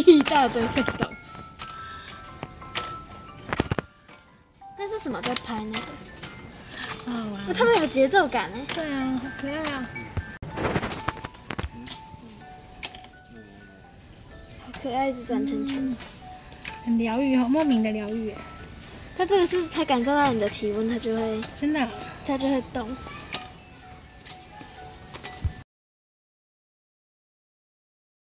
一大堆在抖。那是什么在拍呢？啊玩。他们有节奏感呢。对啊，好可爱啊。好可爱，一直转圈圈。很疗愈哦，莫名的疗愈。它这个是它感受到你的体温，它就会真的，它就会动。